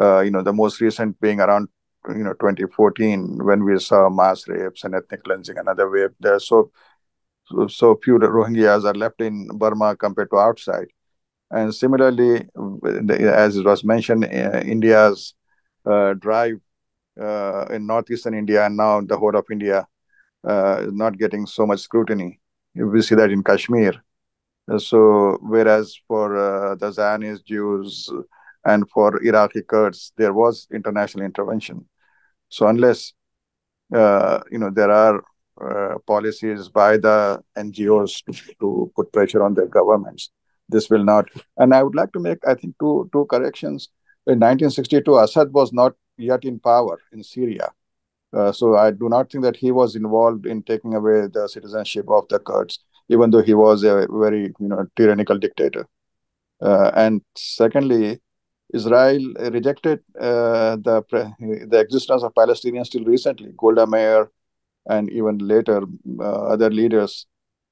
E: Uh, you know, the most recent being around you know 2014 when we saw mass rapes and ethnic cleansing another wave. There so so, few Rohingyas are left in Burma compared to outside. And similarly, as it was mentioned, uh, India's drive uh, in northeastern India and now the whole of India uh, is not getting so much scrutiny. We see that in Kashmir. So, whereas for the Zionist Jews and for Iraqi Kurds, there was international intervention. So, unless uh, you know there are uh, policies by the NGOs to, to, put pressure on their governments. This will not. And I would like to make, I think, two two corrections in 1962, Assad was not yet in power in Syria. Uh, so I do not think that he was involved in taking away the citizenship of the Kurds, even though he was a very you know tyrannical dictator. Uh, and secondly, Israel rejected uh, the the existence of Palestinians till recently. Golda Meir and even later uh, other leaders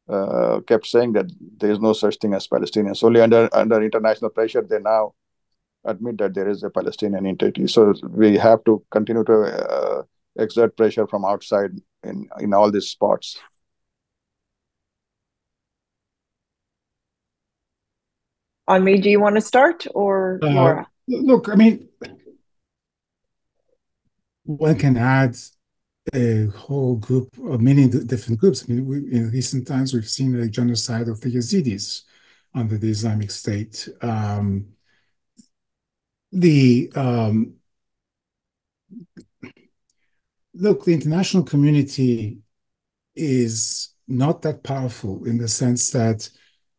E: uh, kept saying that there is no such thing as Palestinians. Only under under international pressure they now admit that there is a Palestinian entity. So we have to continue to uh, exert pressure from outside in, in all these spots.
A: Henri, do you want to start or uh, Laura?
C: Look, I mean, one can add a whole group of many different groups. I mean, we, in recent times, we've seen the genocide of the Yazidis under the Islamic State. Um, the um, look, the international community is not that powerful in the sense that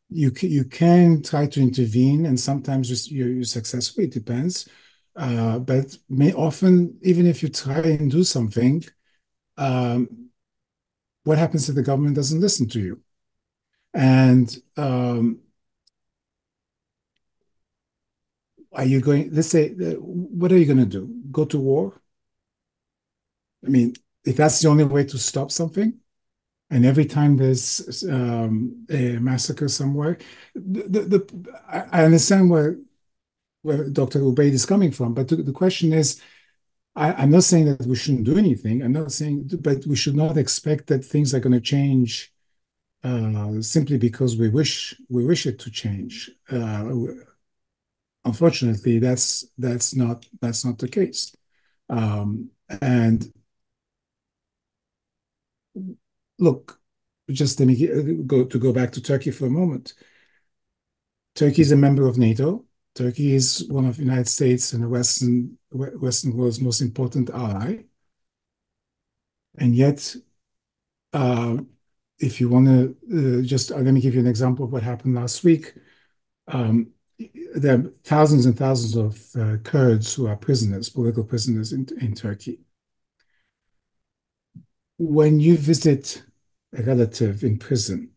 C: you can, you can try to intervene, and sometimes you're, you're successful. It depends, uh, but may often even if you try and do something, um, what happens if the government doesn't listen to you? And um, are you going? Let's say, uh, what are you going to do? Go to war? I mean, if that's the only way to stop something, and every time there's um, a massacre somewhere, the, the, I understand where where Dr. Ubaid is coming from, but the, the question is, I, am not saying that we shouldn't do anything. I'm not saying, but we should not expect that things are going to change uh, simply because we wish we wish it to change. Uh, unfortunately, that's that's not that's not the case. Um, and look, just let me go to go back to Turkey for a moment. Turkey is a member of NATO. Turkey is one of the United States and the Western Western world's most important ally. And yet, uh, if you want to uh, just uh, let me give you an example of what happened last week. Um, there are thousands and thousands of uh, Kurds who are prisoners, political prisoners in, in Turkey. When you visit a relative in prison,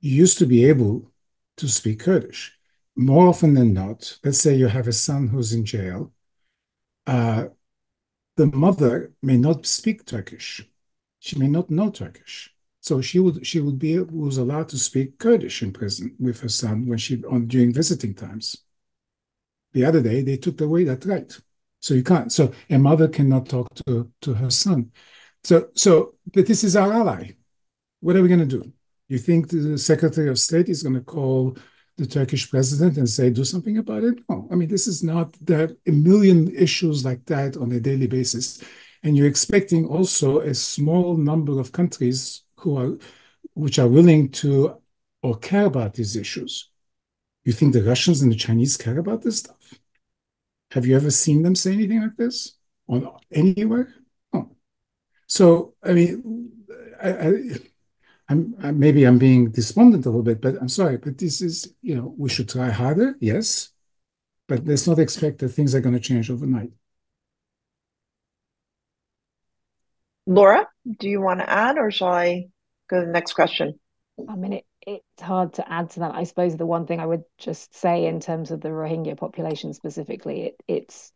C: you used to be able to speak Kurdish. More often than not, let's say you have a son who's in jail, uh, the mother may not speak Turkish. She may not know Turkish. So she would she would be was allowed to speak Kurdish in prison with her son when she on during visiting times. The other day they took away that right. So you can't. So a mother cannot talk to, to her son. So so but this is our ally. What are we going to do? You think the Secretary of State is going to call the Turkish president and say, do something about it? No. I mean, this is not that a million issues like that on a daily basis. And you're expecting also a small number of countries who are which are willing to or care about these issues. You think the Russians and the Chinese care about this stuff? Have you ever seen them say anything like this on anywhere? So I mean, I, I, I'm, I, maybe I'm being despondent a little bit, but I'm sorry, but this is you know we should try harder, yes, but let's not expect that things are going to change overnight.
A: Laura, do you want to add or shall I go to the next question?
B: I mean, it, it's hard to add to that. I suppose the one thing I would just say in terms of the Rohingya population specifically, it, it's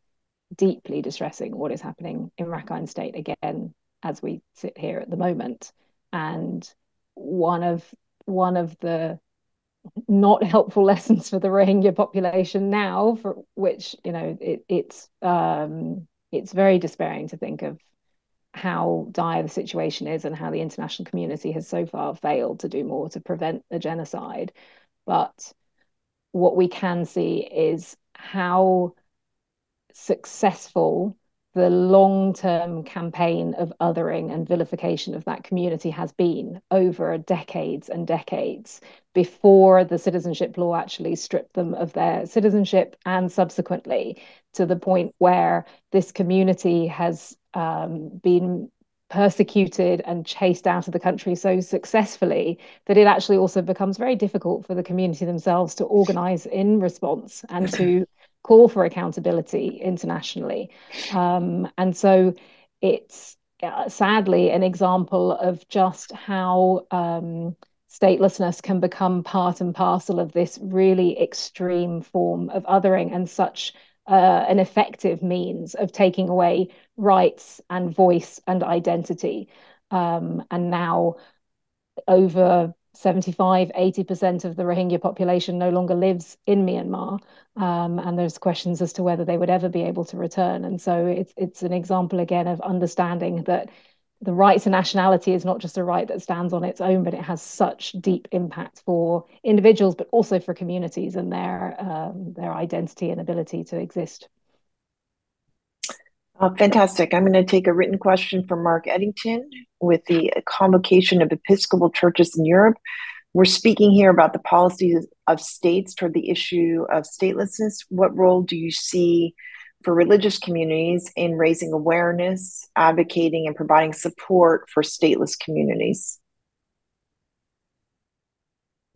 B: deeply distressing what is happening in Rakhine State again as we sit here at the moment. And one of one of the not helpful lessons for the Rohingya population now, for which you know it, it's um, it's very despairing to think of how dire the situation is and how the international community has so far failed to do more to prevent the genocide. But what we can see is how successful the long term campaign of othering and vilification of that community has been over decades and decades before the citizenship law actually stripped them of their citizenship and subsequently to the point where this community has um, been persecuted and chased out of the country so successfully that it actually also becomes very difficult for the community themselves to organize in response and to call for accountability internationally. Um, and so it's uh, sadly an example of just how um, statelessness can become part and parcel of this really extreme form of othering and such uh, an effective means of taking away rights and voice and identity. Um, and now, over 75, 80% of the Rohingya population no longer lives in Myanmar. Um, and there's questions as to whether they would ever be able to return. And so it's, it's an example again of understanding that the right to nationality is not just a right that stands on its own, but it has such deep impact for individuals, but also for communities and their um, their identity and ability to exist.
A: Uh, fantastic. I'm going to take a written question from Mark Eddington with the Convocation of Episcopal Churches in Europe. We're speaking here about the policies of states toward the issue of statelessness. What role do you see for religious communities in raising awareness, advocating, and providing support for stateless communities?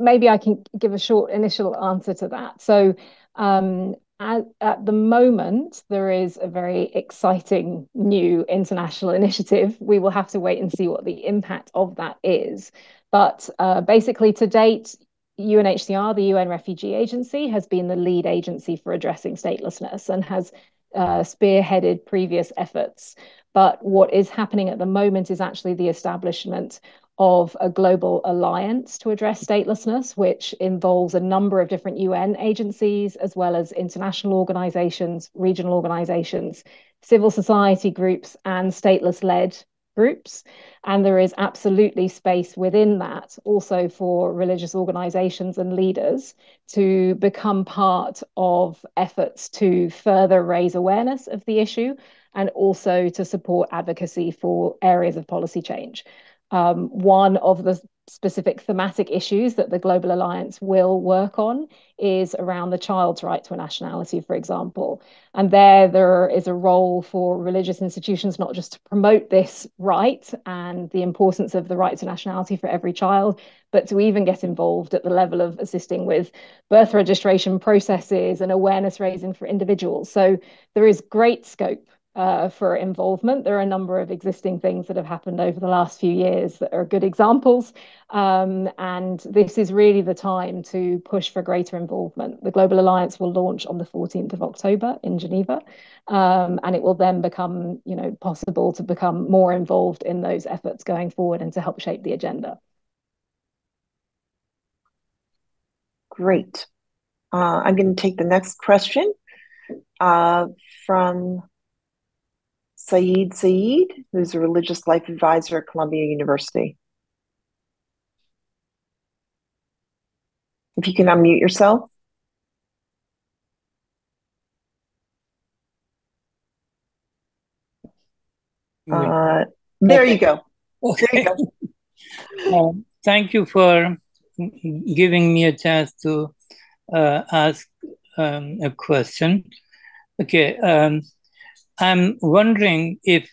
B: Maybe I can give a short initial answer to that. So, um, at, at, the moment, there is a very exciting new international initiative. We will have to wait and see what the impact of that is. But uh, basically, to date, UNHCR, the UN Refugee Agency, has been the lead agency for addressing statelessness and has uh, spearheaded previous efforts. But what is happening at the moment is actually the establishment of a global alliance to address statelessness, which involves a number of different UN agencies, as well as international organizations, regional organizations, civil society groups, and stateless led groups. And there is absolutely space within that also for religious organizations and leaders to become part of efforts to further raise awareness of the issue and also to support advocacy for areas of policy change. Um, one of the specific thematic issues that the Global Alliance will work on is around the child's right to a nationality, for example. And there, there is a role for religious institutions not just to promote this right and the importance of the right to nationality for every child, but to even get involved at the level of assisting with birth registration processes and awareness raising for individuals. So there is great scope uh, for involvement. There are a number of existing things that have happened over the last few years that are good examples. Um, and this is really the time to push for greater involvement. The Global Alliance will launch on the 14th of October in Geneva. Um, and it will then become, you know, possible to become more involved in those efforts going forward and to help shape the agenda.
A: Great. Uh, I'm going to take the next question uh, from Saeed Saeed, who's a religious life advisor at Columbia University. If you can unmute yourself. Uh, there okay. you go. Okay.
G: You go. thank you for giving me a chance to uh, ask um, a question. Okay. Um, I'm wondering if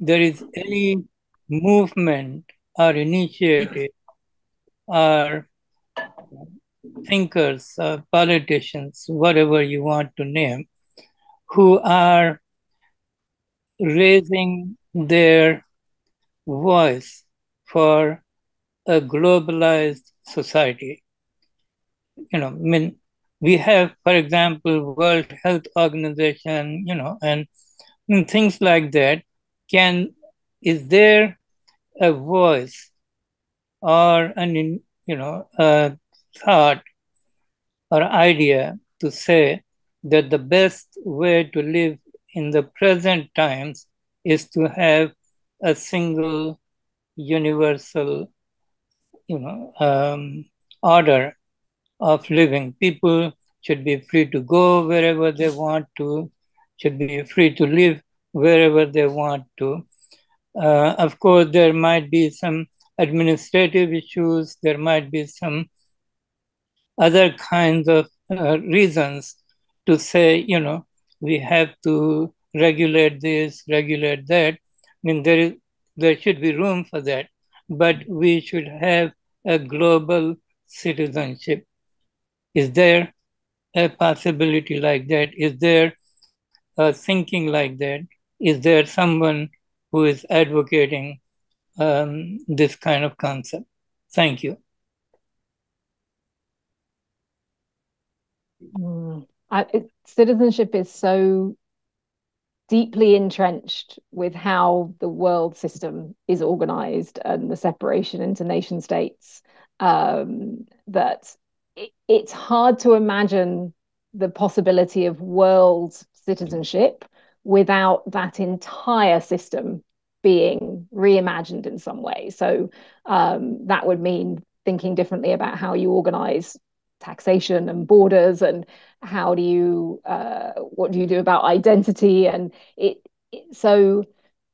G: there is any movement or initiative or thinkers or politicians, whatever you want to name, who are raising their voice for a globalized society. You know, I mean, we have, for example, World Health Organization, you know, and, and things like that. Can is there a voice or an you know a thought or idea to say that the best way to live in the present times is to have a single universal you know um, order of living. People should be free to go wherever they want to, should be free to live wherever they want to. Uh, of course, there might be some administrative issues, there might be some other kinds of uh, reasons to say, you know, we have to regulate this, regulate that. I mean, there is there should be room for that, but we should have a global citizenship. Is there a possibility like that? Is there a thinking like that? Is there someone who is advocating um, this kind of concept? Thank you.
B: Mm. I, it, citizenship is so deeply entrenched with how the world system is organized and the separation into nation states um, that it, it's hard to imagine the possibility of world citizenship without that entire system being reimagined in some way. So um, that would mean thinking differently about how you organize taxation and borders and how do you uh, what do you do about identity and it, it so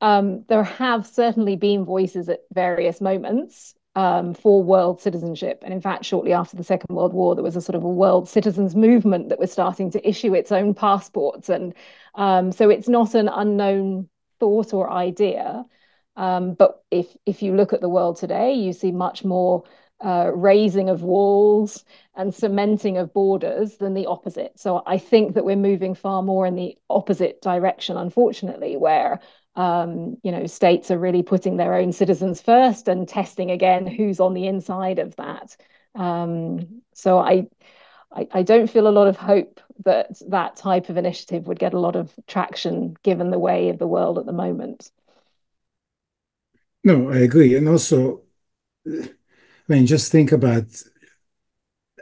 B: um, there have certainly been voices at various moments um, for world citizenship. And in fact, shortly after the Second World War, there was a sort of a world citizens movement that was starting to issue its own passports. And um, so it's not an unknown thought or idea. Um, but if if you look at the world today, you see much more uh, raising of walls and cementing of borders than the opposite. So I think that we're moving far more in the opposite direction, unfortunately, where um, you know states are really putting their own citizens first and testing again who's on the inside of that. Um, so I, I, I don't feel a lot of hope that that type of initiative would get a lot of traction given the way of the world at the moment.
C: No, I agree, and also I mean, just think about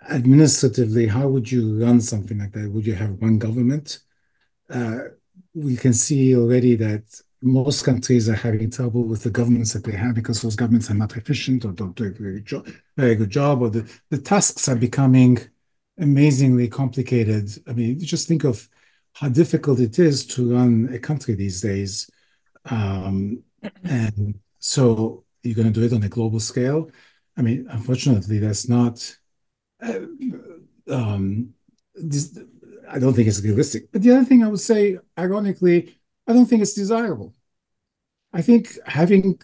C: administratively, how would you run something like that? Would you have one government? Uh, we can see already that most countries are having trouble with the governments that they have because those governments are not efficient or don't do a very, jo- very good job, or the, the tasks are becoming amazingly complicated. I mean, just think of how difficult it is to run a country these days. Um, and so you're going to do it on a global scale. I mean, unfortunately, that's not. Uh, um, this, I don't think it's realistic. But the other thing I would say, ironically, I don't think it's desirable. I think having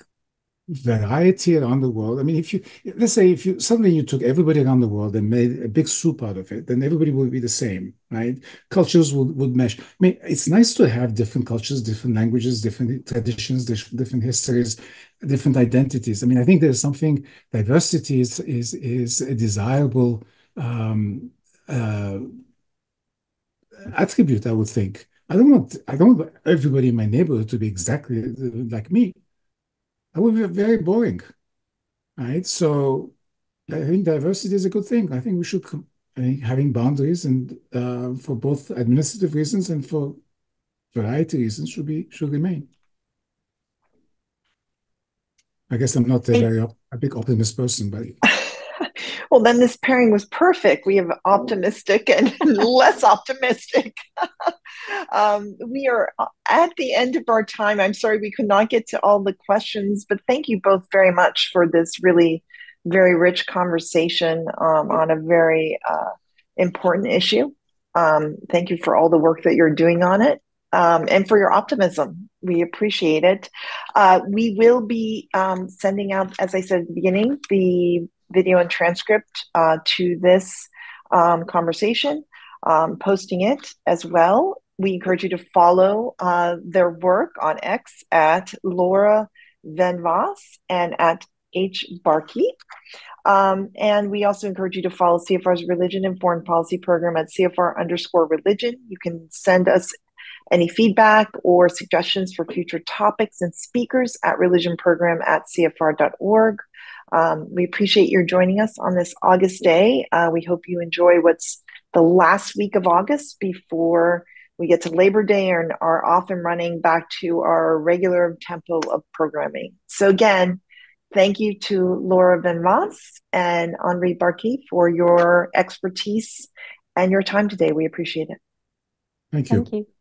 C: variety around the world. I mean, if you let's say if you suddenly you took everybody around the world and made a big soup out of it, then everybody would be the same, right? Cultures would would mesh. I mean, it's nice to have different cultures, different languages, different traditions, different histories, different identities. I mean, I think there's something diversity is is is a desirable um, uh, attribute. I would think. I don't want I don't want everybody in my neighborhood to be exactly like me that would be very boring, right? So I think diversity is a good thing. I think we should I think having boundaries and uh, for both administrative reasons and for variety reasons should be should remain. I guess I'm not a very a big optimist person, but
A: well, then this pairing was perfect. We have optimistic and less optimistic. um, we are at the end of our time. I'm sorry we could not get to all the questions, but thank you both very much for this really very rich conversation um, on a very uh, important issue. Um, thank you for all the work that you're doing on it um, and for your optimism. We appreciate it. Uh, we will be um, sending out, as I said at the beginning, the video and transcript uh, to this um, conversation, um, posting it as well. We encourage you to follow uh, their work on X at Laura Van Waas and at H. Barkey. Um, and we also encourage you to follow CFR's Religion and Foreign Policy Program at CFR underscore religion. You can send us any feedback or suggestions for future topics and speakers at religionprogram at cfr.org. Um, we appreciate your joining us on this August day. Uh, we hope you enjoy what's the last week of August before we get to Labor Day and are off and running back to our regular tempo of programming. So, again, thank you to Laura Van Waas and Henri Barkey for your expertise and your time today. We appreciate it.
C: Thank you.
B: Thank you.